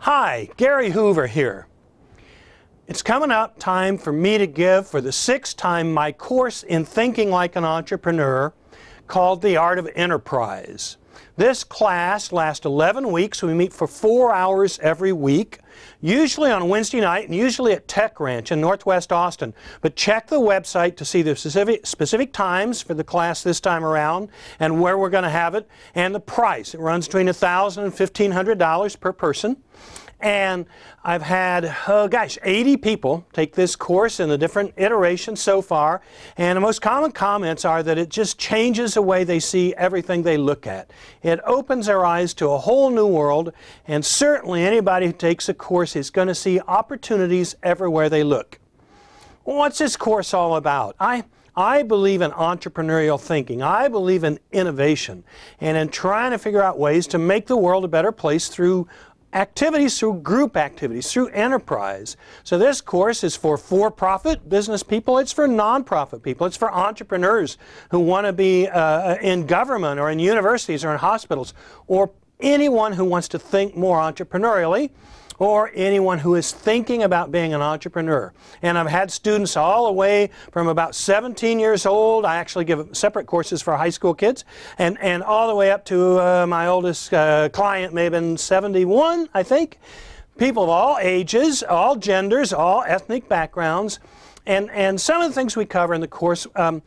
Hi, Gary Hoover here. It's coming up time for me to give for the sixth time my course in thinking like an entrepreneur called The Art of Enterprise. This class lasts 11 weeks. We meet for four hours every week, usually on Wednesday night and usually at Tech Ranch in Northwest Austin. But check the website to see the specific, specific times for the class this time around and where we're going to have it and the price. It runs between $1,000 and $1,500 per person. And I've had, oh gosh, 80 people take this course in the different iterations so far. And the most common comments are that it just changes the way they see everything they look at. It opens their eyes to a whole new world. And certainly anybody who takes a course is going to see opportunities everywhere they look. What's this course all about? I, I believe in entrepreneurial thinking. I believe in innovation and in trying to figure out ways to make the world a better place through activities through group activities, through enterprise. So this course is for for-profit business people. It's for non-profit people. It's for entrepreneurs who want to be uh, in government or in universities or in hospitals or anyone who wants to think more entrepreneurially or anyone who is thinking about being an entrepreneur. And I've had students all the way from about 17 years old. I actually give separate courses for high school kids, and, and all the way up to uh, my oldest uh, client, may have been 71, I think. People of all ages, all genders, all ethnic backgrounds. And, and some of the things we cover in the course. Um,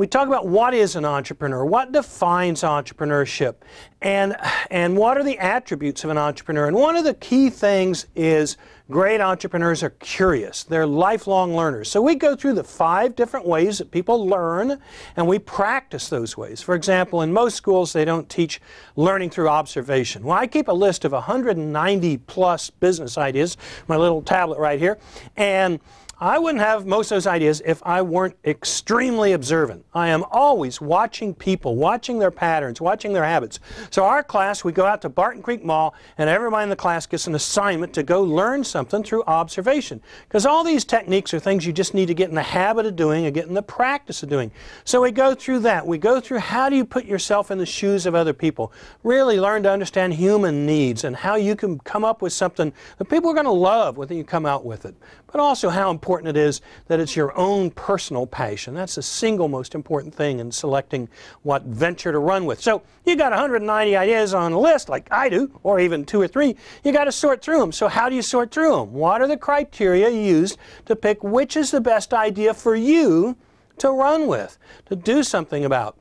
we talk about what is an entrepreneur, what defines entrepreneurship, and, and what are the attributes of an entrepreneur. And one of the key things is great entrepreneurs are curious. They're lifelong learners. So we go through the five different ways that people learn, and we practice those ways. For example, in most schools, they don't teach learning through observation. Well, I keep a list of 190 plus business ideas, my little tablet right here, and I wouldn't have most of those ideas if I weren't extremely observant. I am always watching people, watching their patterns, watching their habits. So our class, we go out to Barton Creek Mall and everybody in the class gets an assignment to go learn something through observation. Because all these techniques are things you just need to get in the habit of doing and get in the practice of doing. So we go through that. We go through how do you put yourself in the shoes of other people. Really learn to understand human needs and how you can come up with something that people are going to love when you come out with it. But also how important important it is that it's your own personal passion. That's the single most important thing in selecting what venture to run with. So you got 190 ideas on a list like I do, or even two or three. You got to sort through them. So how do you sort through them? What are the criteria used to pick which is the best idea for you to run with, to do something about?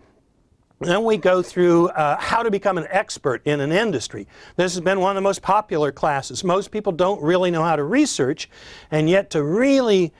Then we go through uh, how to become an expert in an industry. This has been one of the most popular classes. Most people don't really know how to research, and yet to really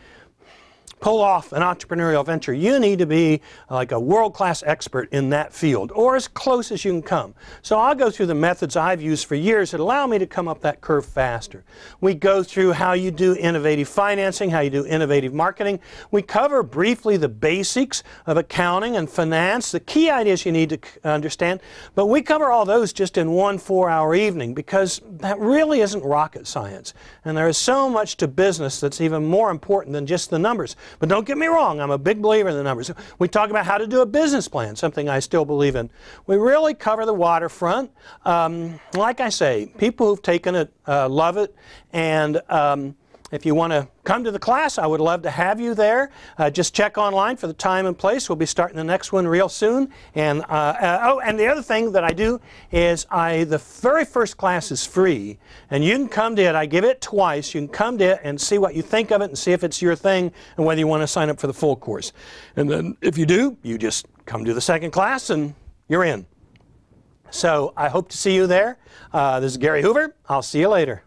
pull off an entrepreneurial venture, you need to be like a world-class expert in that field, or as close as you can come. So I'll go through the methods I've used for years that allow me to come up that curve faster. We go through how you do innovative financing, how you do innovative marketing. We cover briefly the basics of accounting and finance, the key ideas you need to understand, but we cover all those just in one four-hour evening because that really isn't rocket science. And there is so much to business that's even more important than just the numbers. But don't get me wrong, I'm a big believer in the numbers. We talk about how to do a business plan, something I still believe in. We really cover the waterfront. Um, like I say, people who've taken it uh, love it, and um, if you want to come to the class, I would love to have you there. Uh, just check online for the time and place. We'll be starting the next one real soon. And uh, uh, oh, and the other thing that I do is I the very first class is free, and you can come to it. I give it twice. You can come to it and see what you think of it and see if it's your thing and whether you want to sign up for the full course. And then if you do, you just come to the second class and you're in. So I hope to see you there. Uh, this is Gary Hoover. I'll see you later.